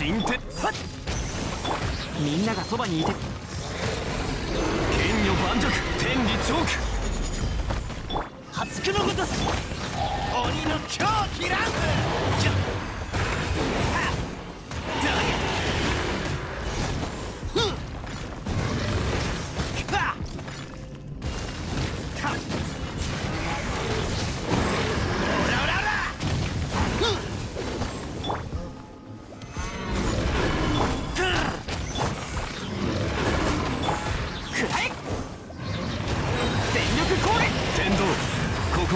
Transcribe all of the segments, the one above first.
進展みんながそばにいて。剣女盤石天理チョーク。発くのごとす。鬼の狂気乱舞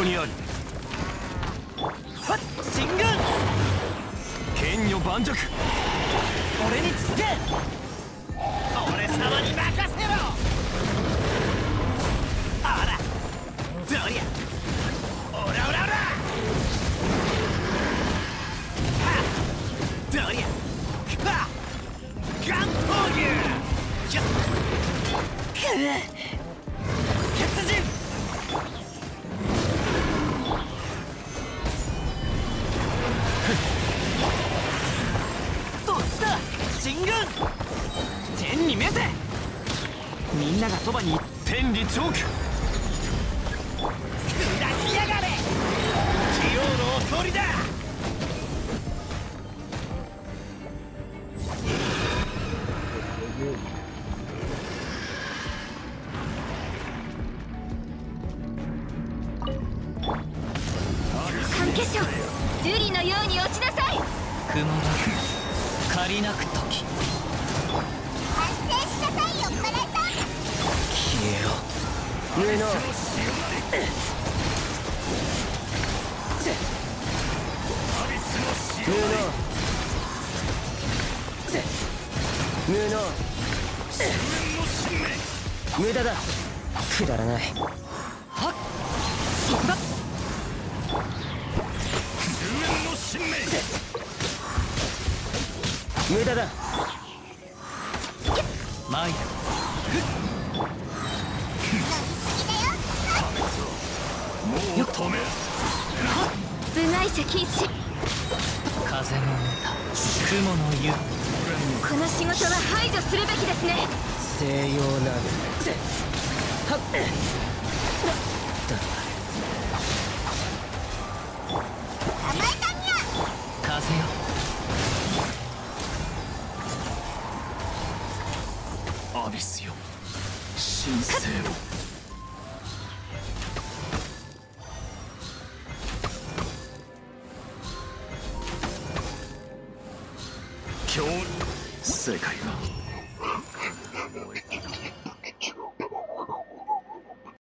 にあり。はっ進軍。剣女盤石。俺につけ。俺様に任せろ。あら。どりゃオラオラオラはっ。どりゃはガン闘牛。じゃくぅ天に召せ。みんながそばにい天理チョーク砕きやがれ。器用のおとりだ。関係者瑠璃のように落ちなさい。雲が借りなく時上の。無能無能無駄だ。くだらない。はっ。そこだ。無駄だ。参るもう止め部外者禁止風の歌雲の湯。この仕事は排除するべきですね。西洋なるはっ。甘えたにゃ風よ。アビスよ。神聖を世界は